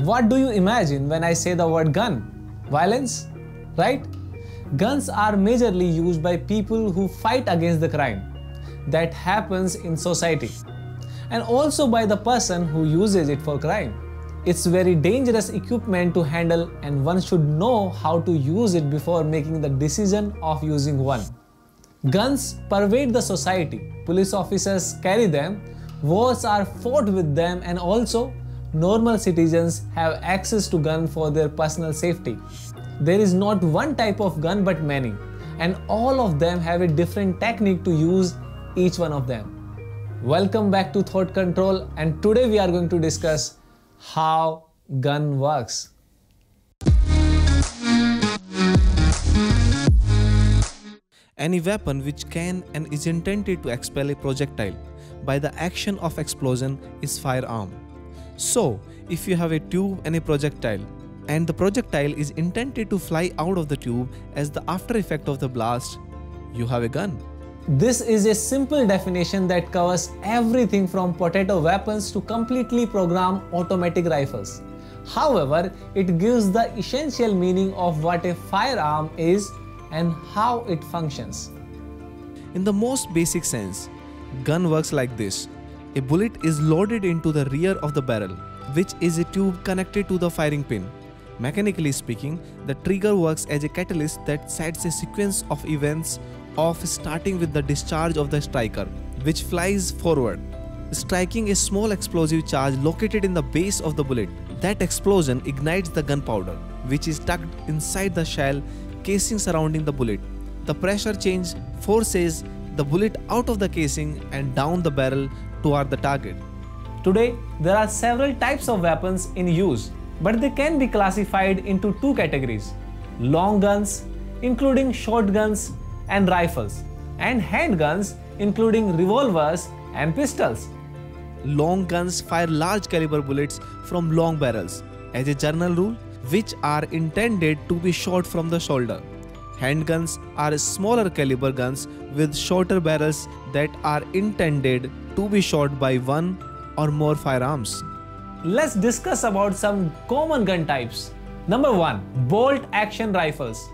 What do you imagine when I say the word gun? Violence? Right? Guns are majorly used by people who fight against the crime that happens in society and also by the person who uses it for crime. It's very dangerous equipment to handle and one should know how to use it before making the decision of using one. Guns pervade the society. Police officers carry them, wars are fought with them and also normal citizens have access to gun for their personal safety. There is not one type of gun but many and all of them have a different technique to use each one of them. Welcome back to Thought Control and today we are going to discuss how gun works. Any weapon which can and is intended to expel a projectile by the action of explosion is firearm. So, if you have a tube and a projectile and the projectile is intended to fly out of the tube as the after effect of the blast, you have a gun. This is a simple definition that covers everything from potato weapons to completely programmed automatic rifles. However, it gives the essential meaning of what a firearm is and how it functions. In the most basic sense, gun works like this. A bullet is loaded into the rear of the barrel, which is a tube connected to the firing pin. Mechanically speaking, the trigger works as a catalyst that sets a sequence of events of starting with the discharge of the striker, which flies forward, striking a small explosive charge located in the base of the bullet. That explosion ignites the gunpowder, which is tucked inside the shell casing surrounding the bullet. The pressure change forces the bullet out of the casing and down the barrel toward the target. Today, there are several types of weapons in use, but they can be classified into two categories long guns, including shotguns and rifles, and handguns including revolvers and pistols. Long guns fire large caliber bullets from long barrels, as a general rule, which are intended to be shot from the shoulder. Handguns are smaller caliber guns with shorter barrels that are intended to be shot by one or more firearms. Let's discuss about some common gun types. Number 1. Bolt action rifles.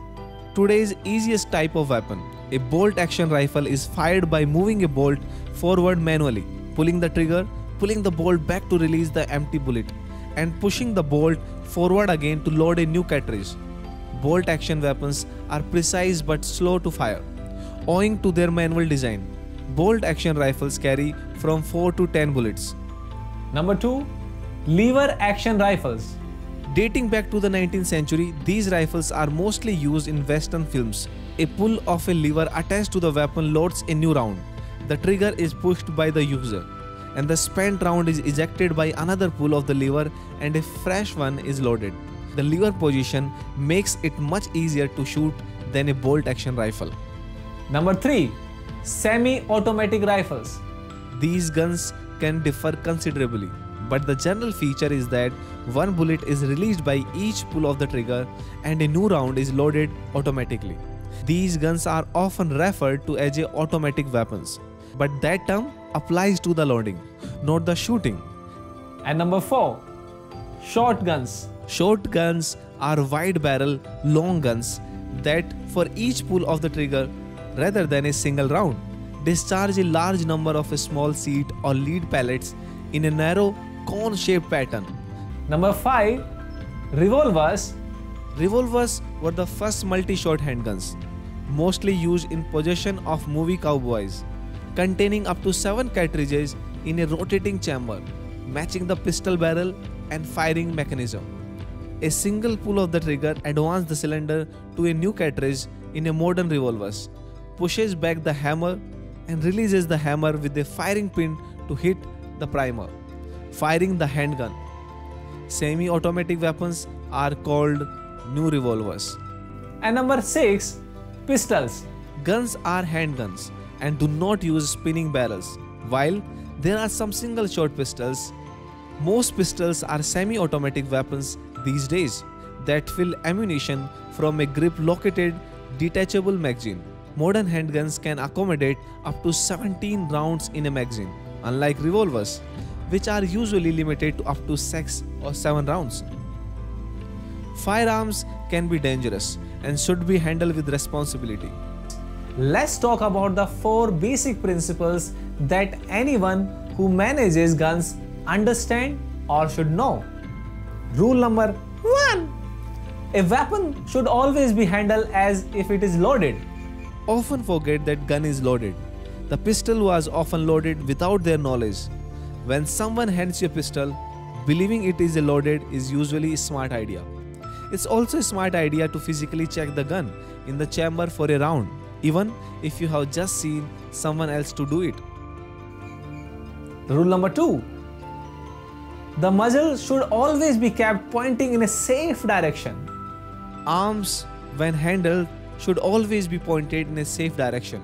Today's easiest type of weapon, a bolt action rifle is fired by moving a bolt forward manually, pulling the trigger, pulling the bolt back to release the empty bullet, and pushing the bolt forward again to load a new cartridge. Bolt action weapons are precise but slow to fire, owing to their manual design. Bolt action rifles carry from 4 to 10 bullets. Number 2. Lever action rifles. Dating back to the 19th century, these rifles are mostly used in western films. A pull of a lever attached to the weapon loads a new round. The trigger is pushed by the user, and the spent round is ejected by another pull of the lever and a fresh one is loaded. The lever position makes it much easier to shoot than a bolt action rifle. Number 3. Semi-automatic rifles. These guns can differ considerably but the general feature is that one bullet is released by each pull of the trigger and a new round is loaded automatically. These guns are often referred to as automatic weapons, but that term applies to the loading, not the shooting. And number 4. Shotguns. Shotguns are wide barrel long guns that for each pull of the trigger rather than a single round discharge a large number of small seed or lead pellets in a narrow cone shaped pattern. Number 5. Revolvers. Revolvers were the first multi shot handguns, mostly used in possession of movie cowboys, containing up to 7 cartridges in a rotating chamber, matching the pistol barrel and firing mechanism. A single pull of the trigger advances the cylinder to a new cartridge in a modern revolvers, pushes back the hammer and releases the hammer with a firing pin to hit the primer firing the handgun. Semi automatic weapons are called new revolvers. And number 6 pistols. Guns are handguns and do not use spinning barrels. While there are some single shot pistols, most pistols are semi automatic weapons these days that fill ammunition from a grip located detachable magazine. Modern handguns can accommodate up to 17 rounds in a magazine, unlike revolvers which are usually limited to up to 6 or 7 rounds. Firearms can be dangerous and should be handled with responsibility. Let's talk about the four basic principles that anyone who manages guns understand or should know. Rule number 1 A weapon should always be handled as if it is loaded. Often forget that gun is loaded. The pistol was often loaded without their knowledge. When someone hands you a pistol, believing it is loaded is usually a smart idea. It's also a smart idea to physically check the gun in the chamber for a round, even if you have just seen someone else to do it. Rule number 2 The muzzle should always be kept pointing in a safe direction. Arms, when handled, should always be pointed in a safe direction.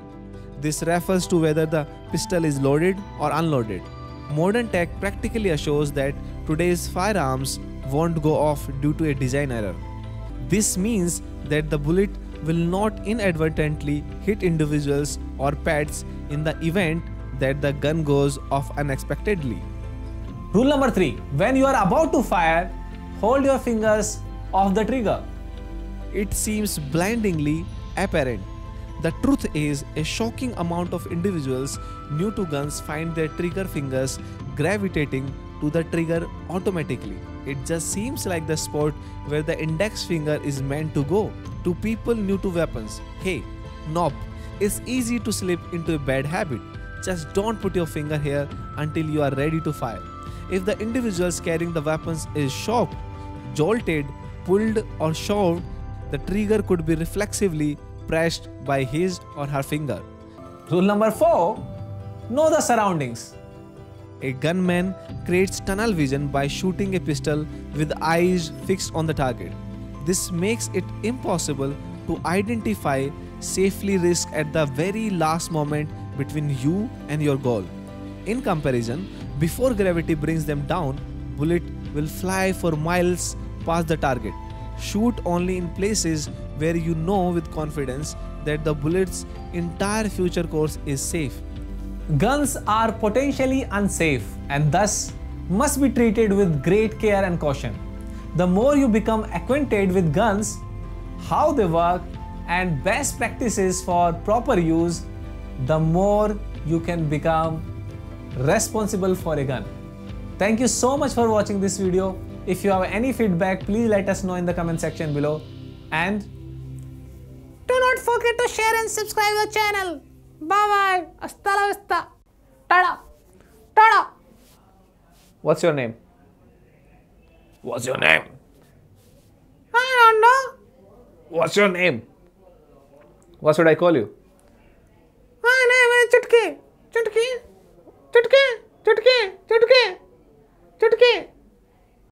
This refers to whether the pistol is loaded or unloaded. Modern tech practically assures that today's firearms won't go off due to a design error. This means that the bullet will not inadvertently hit individuals or pets in the event that the gun goes off unexpectedly. Rule number 3 When you are about to fire, hold your fingers off the trigger. It seems blindingly apparent. The truth is, a shocking amount of individuals new to guns find their trigger fingers gravitating to the trigger automatically. It just seems like the spot where the index finger is meant to go. To people new to weapons, hey, knob, it's easy to slip into a bad habit. Just don't put your finger here until you are ready to fire. If the individuals carrying the weapons is shocked, jolted, pulled, or shoved, the trigger could be reflexively pressed by his or her finger. Rule number 4 Know the surroundings. A gunman creates tunnel vision by shooting a pistol with eyes fixed on the target. This makes it impossible to identify safely risk at the very last moment between you and your goal. In comparison, before gravity brings them down, bullet will fly for miles past the target. Shoot only in places where you know with confidence that the bullet's entire future course is safe. Guns are potentially unsafe and thus must be treated with great care and caution. The more you become acquainted with guns, how they work, and best practices for proper use, the more you can become responsible for a gun. Thank you so much for watching this video. If you have any feedback, please let us know in the comment section below. And do not forget to share and subscribe the channel. Bye bye. Hasta la vista. Tada. Tada. What's your name? What's your name? I don't know. What's your name? What should I call you?